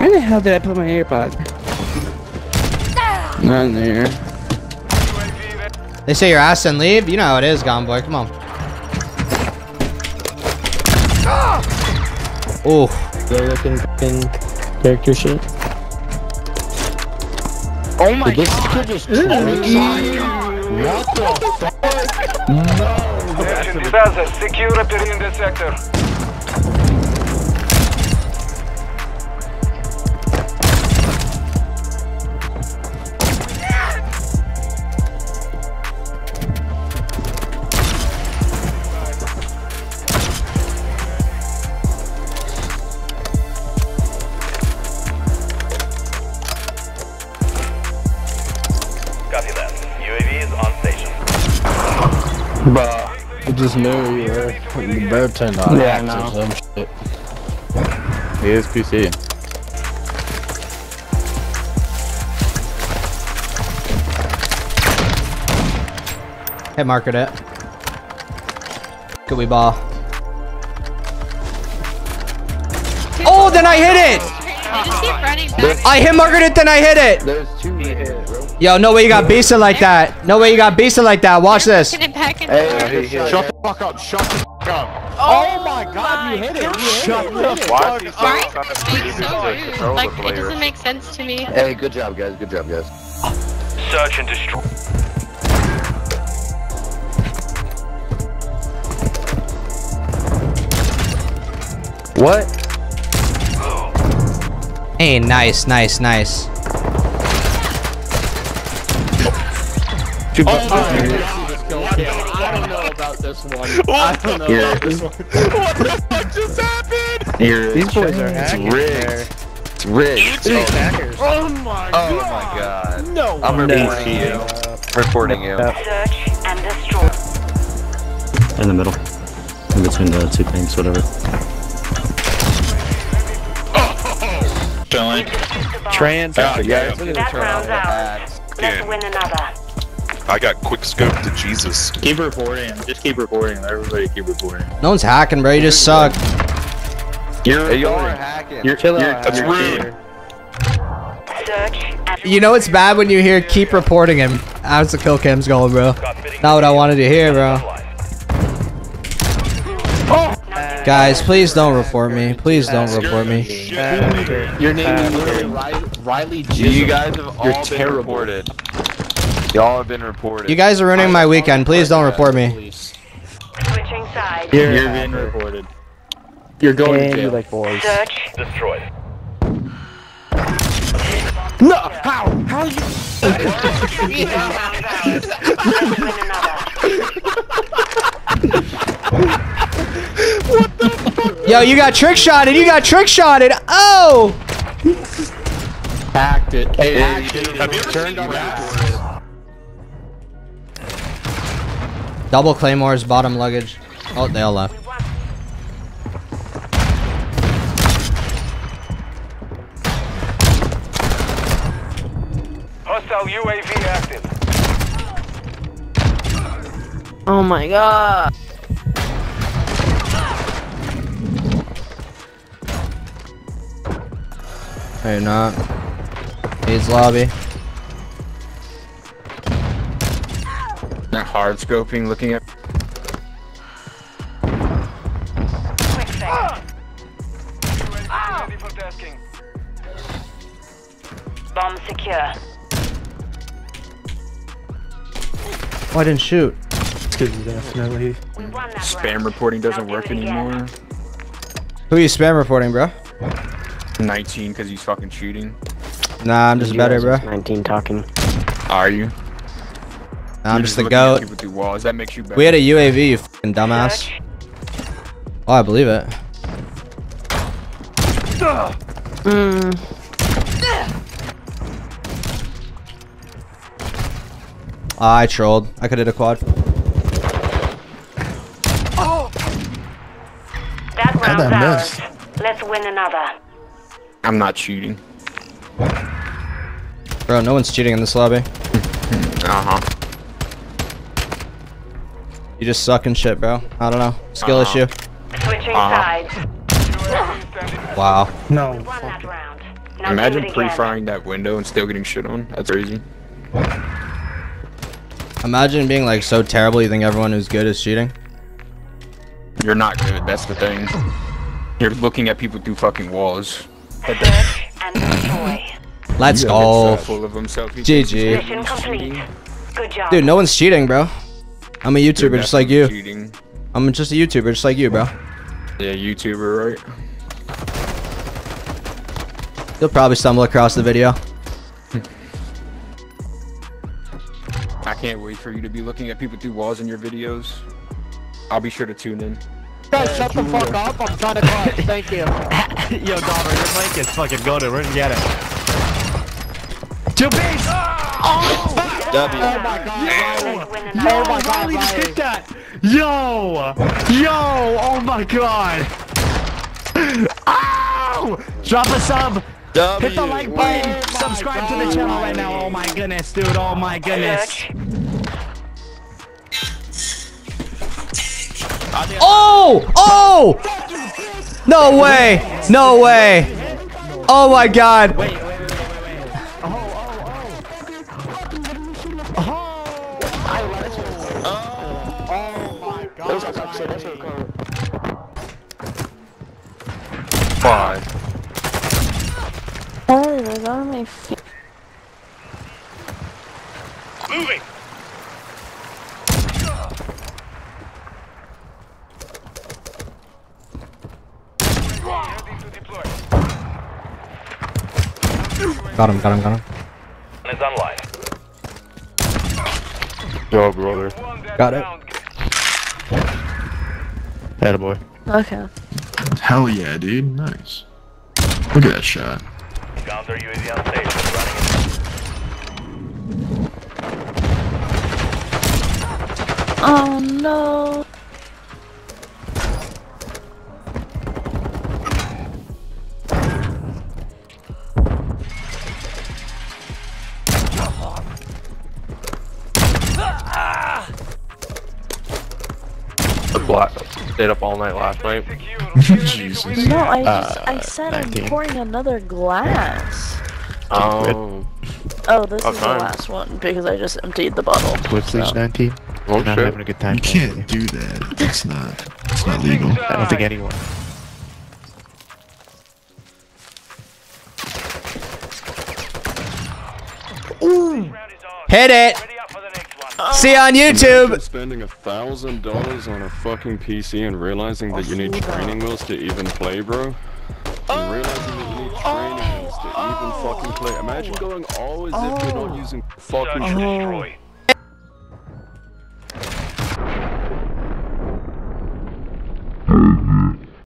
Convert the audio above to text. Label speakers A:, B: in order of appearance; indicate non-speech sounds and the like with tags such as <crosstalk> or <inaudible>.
A: Where the hell did I put my AirPod? Not in there.
B: They say your ass and leave? You know how it is, Gone Boy. Come on. Ooh.
C: Good looking fucking character shit.
A: Oh my
C: Did this kid just troll? What the fuck? No.
D: Action Plaza, secure perimeter sector.
C: Bruh. I just knew you were. The bird turned on.
A: Yeah, I
C: X
A: know.
C: Or some shit.
E: He is PC.
B: Hit markered it. Could we ball? Oh, then I hit it!
F: They just keep running back.
B: I hit markered it, then I hit it!
C: There's two hits, bro.
B: Yo, no way you got beasted like that. No way you got beasted like that. Watch this.
F: Get it back in
C: Hey, shut the fuck up. Shut the fuck up. Oh, oh my god, you hit it. You hit it. You it.
G: Why is he
F: Why is this being so rude? Like, it doesn't make sense to me.
C: Hey, good job, guys. Good job, guys.
G: Search and destroy.
C: What?
B: Hey, nice, nice, nice.
C: Oh, I don't know about this one. I don't know about this one. <laughs> What the fuck just happened?
E: Here,
A: These boys are hacking.
E: It's rigged. It's rigged.
A: These oh. hackers.
C: Oh my
E: Oh my god.
C: No.
E: I'm
C: way.
E: reporting you. Reporting you.
H: Search and destroy.
I: In the middle. In between the two things, whatever. Oh.
G: Chilling.
A: Trans.
G: Yeah, yeah.
A: Look at the
H: That round's out. Let's win another.
G: I got quick scope to Jesus.
J: Keep reporting. Just keep reporting. Everybody keep reporting.
B: No one's hacking, bro. You just suck.
J: You're
E: Hey, y'all are hacking.
J: You're,
A: Chill
J: you're.
G: That's
J: you're
G: rude.
B: You know it's bad when you hear keep reporting him. How's the kill cam's going, bro? Not what I wanted to hear, bro. Guys, please don't report me. Please don't report me.
C: Your name is Riley, Riley Jism.
E: You guys have all
C: You're
E: been
C: terrible.
E: reported. Y'all have been reported.
B: You guys are ruining my weekend. Please don't report me.
H: Switching sides.
C: You're,
J: You're being reported.
C: you're going to
A: And you
C: jail.
A: like boys.
H: Search.
G: Destroyed.
C: No! How? How you?
H: Rounds out. Let's win another.
B: Yo, you got trick shotted. You got trick shotted. Oh!
C: Hacked it. Hey,
E: Yeah,
C: hacked
E: you
C: it.
G: Have you ever
C: Turned
G: seen
C: on
G: that?
B: Double claymores, bottom luggage. Oh, they all left.
D: Hostile UAV active.
F: Oh my god.
B: Hey, not. He's lobby.
J: Not hard scoping, looking at.
H: Quick fix.
D: Ready.
H: Bomb secure.
B: Oh, I didn't shoot.
A: Definitely.
H: We won that
J: Spam reporting doesn't
H: do
J: work anymore.
B: Who you spam reporting, bro?
J: 19 because he's fucking cheating.
B: Nah, I'm just better, bro.
C: 19 talking.
J: Are you?
B: Nah, I'm
J: You're
B: just the goat.
J: Through walls. That makes you better.
B: We had a UAV, you fucking dumbass. Oh, I believe it. Ah, I trolled. I could hit a quad.
H: That round's
C: that
H: ours. Let's win another.
J: I'm not cheating.
B: Bro, no one's cheating in this lobby. <laughs>
J: Uh huh.
B: You just suck and shit, bro. I don't know. Skill
J: Uh-huh.
B: issue.
H: Switching
J: Uh-huh.
H: sides.
B: Wow.
A: No.
H: Won that round. Now
J: Imagine
H: do it again.
J: pre-firing that window and still getting shit on. That's crazy.
B: Imagine being like so terrible you think everyone who's good is cheating.
J: You're not good. That's the thing. You're looking at people through fucking walls.
H: Search and destroy.
B: Let's
J: So
B: go.
J: full of himself.
B: GG.
J: thinks
H: Mission
J: he's
H: complete.
J: cheating.
H: Good job.
B: Dude, no one's cheating, bro. I'm a YouTuber just like you.
J: Cheating.
B: I'm just a YouTuber just like you, bro.
J: Yeah, YouTuber, right?
B: You'll probably stumble across the video. <laughs>
J: I can't wait for you to be looking at people through walls in your videos. I'll be sure to tune in.
C: Guys, shut the fuck up. I'm trying to clutch. Thank you. <laughs>
A: Yo, Dauber, your mic is fucking goaded. We're gonna get it. Two base! Oh!
E: W.
C: Oh my god.
H: Let's
A: Yo.
C: Oh my God,
A: Riley just hit that! Yo! Yo! Oh my god! Ow! Drop a sub!
E: W.
A: Hit the like button! Subscribe to the channel right now! Oh my goodness, dude! Oh my goodness!
B: Oh! Oh! No way! No way! Oh my god!
E: Five.
F: Oh, they're on my feet.
G: Moving.
B: Got him, got him, got him.
G: Is online.
A: Yo, brother.
B: Got it.
A: Attaboy.
F: Okay.
K: Hell yeah, dude. Nice. Look at that shot.
G: Counter UAV on station. Running.
F: Oh no.
A: Stayed up all night last night. <laughs>
K: Jesus.
F: No, I
A: Uh,
F: I said I'm pouring another glass.
A: Oh.
F: Oh, this
A: Oh,
F: is the last one because I just emptied the bottle.
A: With
F: so.
A: 19.
B: Oh,
A: We're not
K: shit.
A: having a good time.
K: You can't do that. It's not. It's not legal.
A: I don't think anyone. Ooh.
B: Hit it!
G: Ready up for the next one.
B: See you on YouTube!
L: spending a thousand dollars on a fucking PC and realizing that you need training wheels to even play, bro. And realizing that you need oh, training wheels to even fucking play. Imagine oh, going all as if you're not using fucking
G: oh. destroy.